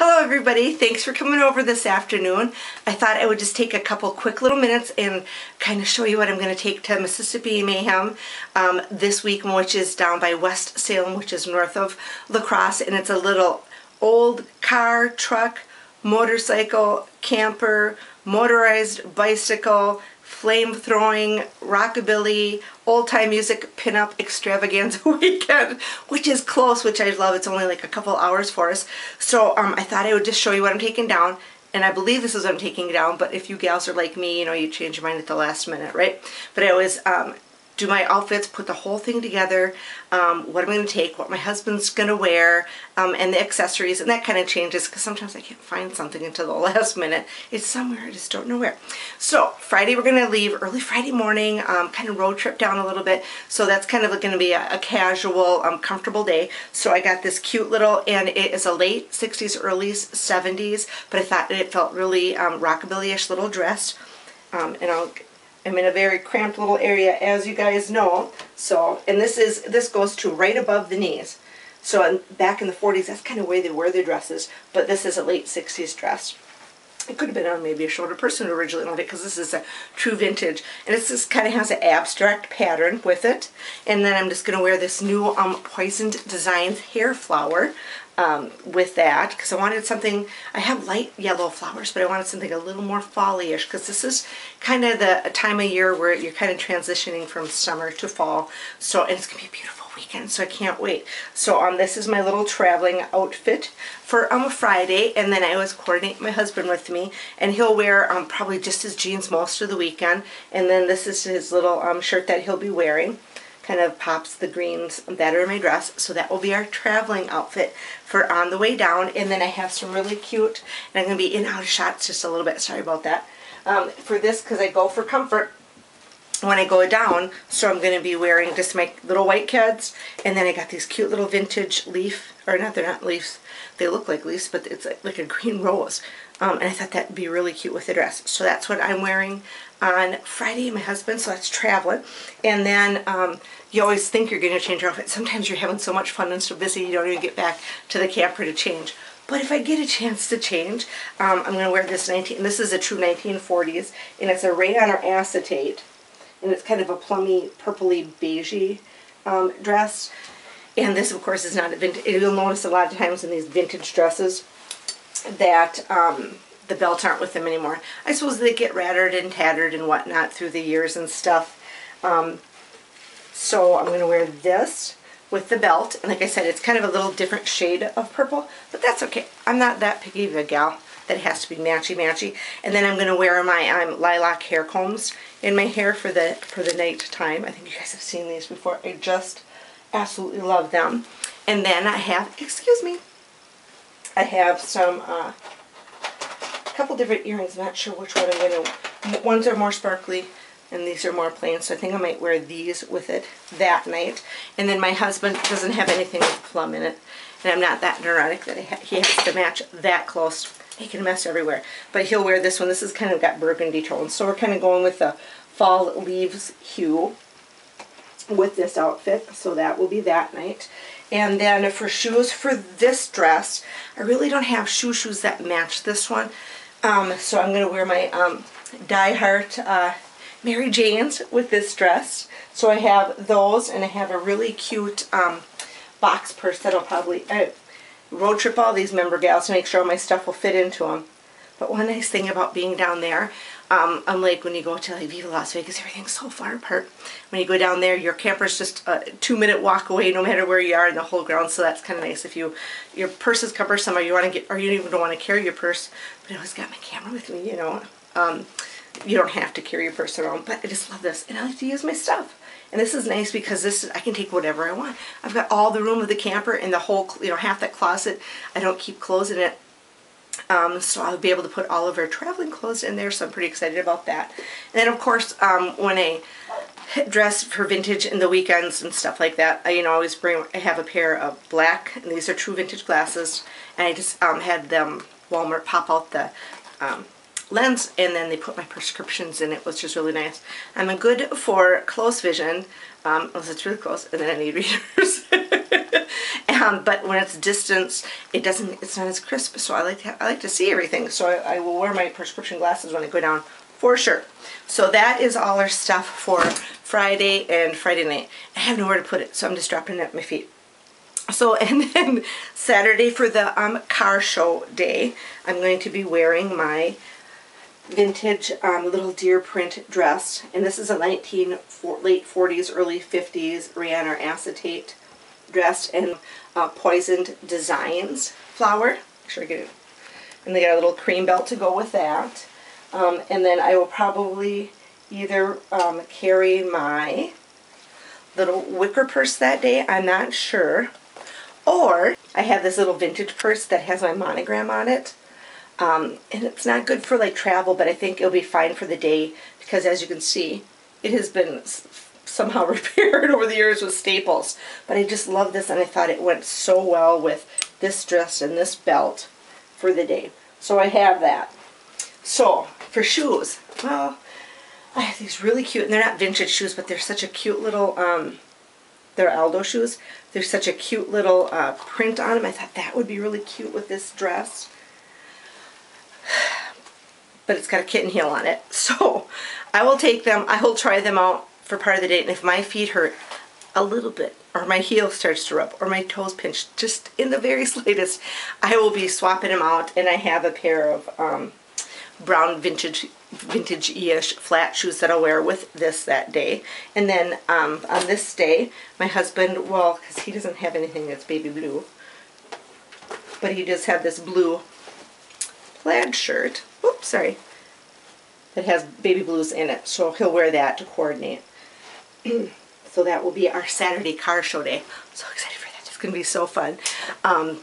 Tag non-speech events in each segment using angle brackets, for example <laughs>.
Hello everybody, thanks for coming over this afternoon. I thought I would just take a couple quick little minutes and kind of show you what I'm going to take to Mississippi Mayhem um, this week, which is down by West Salem, which is north of La Crosse, and it's a little old car, truck, motorcycle, camper, motorized bicycle, flame throwing, rockabilly, old time music pinup extravaganza <laughs> weekend, which is close, which I love. It's only like a couple hours for us. So um, I thought I would just show you what I'm taking down. And I believe this is what I'm taking down, but if you gals are like me, you know, you change your mind at the last minute, right? But I always um, do my outfits, put the whole thing together, um, what I'm going to take, what my husband's going to wear, um, and the accessories, and that kind of changes because sometimes I can't find something until the <laughs> last minute. It's somewhere, I just don't know where. So Friday we're going to leave early Friday morning, um, kind of road trip down a little bit, so that's kind of going to be a, a casual, um, comfortable day. So I got this cute little, and it is a late 60s, early 70s, but I thought it felt really um, rockabilly-ish little dress. Um, and I'll I'm in a very cramped little area as you guys know. So, and this is, this goes to right above the knees. So in, back in the 40s, that's kind of the way they wear their dresses, but this is a late 60s dress. It could have been on maybe a shorter person who originally owned it because this is a true vintage. And it's just kind of has an abstract pattern with it. And then I'm just going to wear this new um, Poisoned Designs hair flower um, with that because I wanted something, I have light yellow flowers, but I wanted something a little more fall-ish because this is kind of the time of year where you're kind of transitioning from summer to fall. So, and it's going to be beautiful weekend, so I can't wait. So um, this is my little traveling outfit for um, Friday, and then I always coordinate my husband with me, and he'll wear um, probably just his jeans most of the weekend, and then this is his little um, shirt that he'll be wearing kind of pops the greens that are in my dress. So that will be our traveling outfit for on the way down. And then I have some really cute, and I'm going to be in out of shots just a little bit. Sorry about that. Um, for this, because I go for comfort when I go down. So I'm going to be wearing just my little white Keds. And then I got these cute little vintage leaf, or not, they're not leaves. They look like leaves, but it's like a green <laughs> rose. Um, and I thought that'd be really cute with the dress. So that's what I'm wearing on Friday, my husband, so that's traveling. And then um, you always think you're going to change your outfit. Sometimes you're having so much fun and so busy you don't even get back to the camper to change. But if I get a chance to change, um, I'm going to wear this 19, this is a true 1940s, and it's a rayon or acetate, and it's kind of a plummy, purpley, beigey um, dress. And this, of course, is not a vintage, you'll notice a lot of times in these vintage dresses that um, the belts aren't with them anymore. I suppose they get rattered and tattered and whatnot through the years and stuff. Um, so I'm going to wear this with the belt. And like I said, it's kind of a little different shade of purple, but that's okay. I'm not that picky of a gal that has to be matchy-matchy. And then I'm going to wear my um, lilac hair combs in my hair for the, for the night time. I think you guys have seen these before. I just absolutely love them. And then I have, excuse me, I have some, uh, a couple different earrings. I'm not sure which one I'm going to, ones are more sparkly and these are more plain, so I think I might wear these with it that night. And then my husband doesn't have anything with plum in it, and I'm not that neurotic that he has to match that close. Making a mess everywhere. But he'll wear this one. This is kind of got burgundy tones, so we're kind of going with the fall leaves hue with this outfit, so that will be that night. And then for shoes for this dress, I really don't have shoe shoes that match this one. Um, so I'm going to wear my um, Die Hard uh, Mary Jane's with this dress. So I have those and I have a really cute um, box purse that'll probably I road trip all these member gals to make sure my stuff will fit into them. But one nice thing about being down there, um, unlike when you go to like Viva Las Vegas, everything's so far apart. When you go down there, your camper's just a two minute walk away no matter where you are in the whole ground, so that's kind of nice. If you your purse is cumbersome or you want to get, or you even don't want to carry your purse, but I always got my camera with me, you know. Um, you don't have to carry your purse around, but I just love this. And I like to use my stuff. And this is nice because this I can take whatever I want. I've got all the room of the camper and the whole, you know, half that closet. I don't keep clothes in it. Um, so I'll be able to put all of our traveling clothes in there, so I'm pretty excited about that. And then, of course, um, when I dress for vintage in the weekends and stuff like that, I, you know, always bring, I have a pair of black, and these are true vintage glasses, and I just um, had them, Walmart, pop out the um, lens and then they put my prescriptions in it which is really nice. I'm good for close vision um, unless it's really close and then I need <laughs> readers. Um, but when it's distance, it doesn't. It's not as crisp. So I like to. I like to see everything. So I, I will wear my prescription glasses when I go down for sure. So that is all our stuff for Friday and Friday night. I have nowhere to put it, so I'm just dropping it at my feet. So, <laughs> and then Saturday for the um, car show day, I'm going to be wearing my vintage um, little deer print dress. And this is a 19 for, late 40s, early 50s Rihanna acetate dress and uh, poisoned designs flower. Make sure I get it. And they got a little cream belt to go with that. Um, and then I will probably either um, carry my little wicker purse that day. I'm not sure. Or I have this little vintage purse that has my monogram on it. Um, and it's not good for like travel, but I think it'll be fine for the day because as you can see, it has been somehow <laughs> repaired over the years with staples. But I just love this and I thought it went so well with this dress and this belt for the day. So I have that. So for shoes, well, I have these really cute, and they're not vintage shoes, but they're such a cute little, um, they're Aldo shoes. There's such a cute little uh, print on them. I thought that would be really cute with this dress. But it's got a kitten heel on it. <laughs> So I will take them, I will try them out for part of the day. And if my feet hurt a little bit, or my heel starts to rub, or my toes pinch, just in the very <laughs> slightest, I will be swapping them out. And I have a pair of um, brown vintage vintage-ish flat shoes that I'll wear with this that day. And then um, on this day, my husband, well, because he doesn't have anything that's baby blue, but he does have this blue plaid shirt. Oops, sorry. That has baby blues in it, so he'll wear that to coordinate. <clears throat> so that will be our Saturday car show day. I'm so excited for that. It's going to be so fun. Um,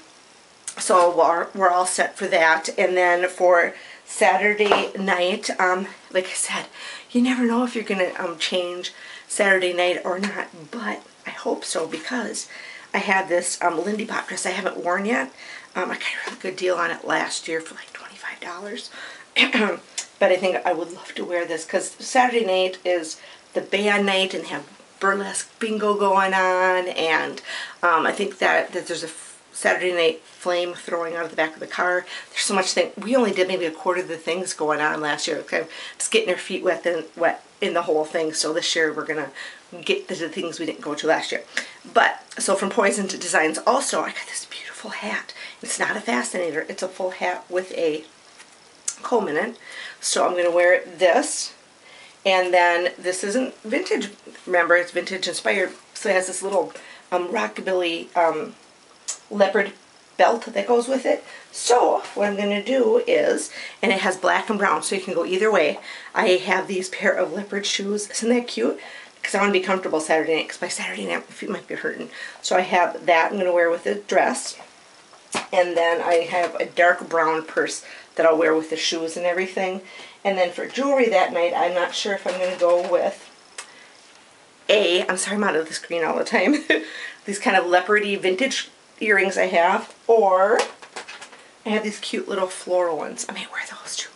so we're, we're all set for that. And then for Saturday night, um, like I said, you never know if you're going to um, change Saturday night or not, but I hope so because I have this um, Lindy Bop dress I haven't worn yet. Um, I got a really good deal on it last year for like $25. <clears throat> but I think I would love to wear this because Saturday night is the band night and have burlesque bingo going on and um, I think that, that there's a Saturday night flame throwing out of the back of the car. There's so much thing. We only did maybe a quarter of the things going on last year. Kind of just getting our feet wet and wet in the whole thing. So this year we're gonna get the things we didn't go to last year. But so from Poison to Designs, also I got this beautiful hat. It's not a fascinator. It's a full hat with a comb in it. So I'm gonna wear this. And then this isn't vintage. Remember, it's vintage inspired. So it has this little um, rockabilly um, leopard belt that goes with it. So what I'm going to do is, and it has black and brown so you can go either way, I have these pair of leopard shoes. Isn't that cute? Because I want to be comfortable Saturday night because by Saturday night my feet might be hurting. So I have that I'm going to wear with the dress. And then I have a dark brown purse that I'll wear with the shoes and everything. And then for jewelry that night, I'm not sure if I'm going to go with a, I'm sorry I'm out of the screen all the time, <laughs> these kind of leopardy vintage earrings I have, or I have these cute little floral ones. I may wear those too.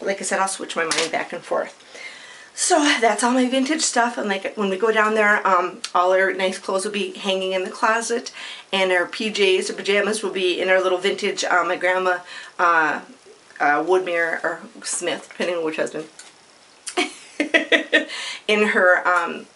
Like I said, I'll switch my mind back and forth. So that's all my vintage stuff. And like when we go down there, um, all our nice clothes will be hanging in the closet. And our PJs or pajamas will be in our little vintage, uh, my grandma, uh, uh, Woodmere or Smith, depending on which husband, <laughs> in her um,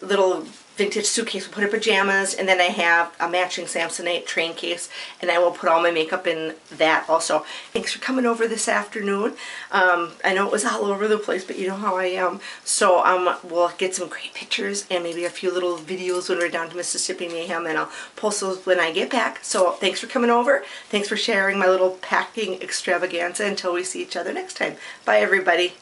little vintage suitcase. We'll put her pajamas, and then I have a matching Samsonite train case, and I will put all my makeup in that also. Thanks for coming over this afternoon. Um, I know it was all over the place, but you know how I am. So um, we'll get some great pictures and maybe a few little videos when we're down to Mississippi Mayhem, and I'll post those when I get back. So thanks for coming over. Thanks for sharing my little packing extravaganza until we see each other next time. Bye, everybody.